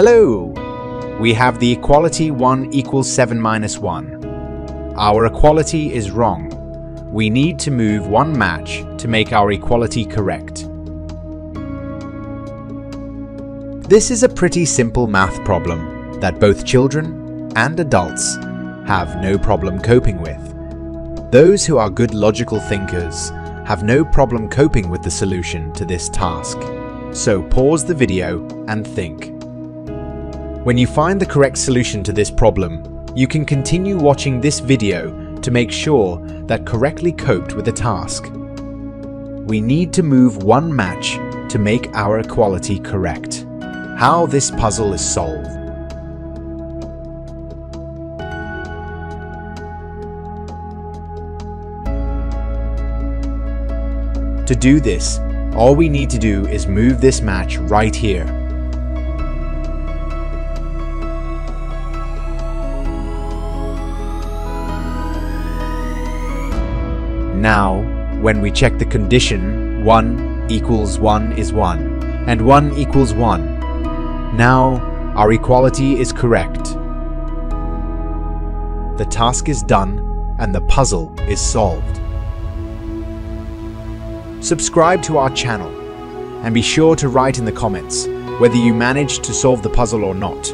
Hello! We have the equality 1 equals 7 minus 1. Our equality is wrong. We need to move one match to make our equality correct. This is a pretty simple math problem that both children and adults have no problem coping with. Those who are good logical thinkers have no problem coping with the solution to this task. So pause the video and think. When you find the correct solution to this problem, you can continue watching this video to make sure that correctly coped with the task. We need to move one match to make our equality correct. How this puzzle is solved. To do this, all we need to do is move this match right here. Now, when we check the condition 1 equals 1 is 1 and 1 equals 1, now our equality is correct. The task is done and the puzzle is solved. Subscribe to our channel and be sure to write in the comments whether you managed to solve the puzzle or not.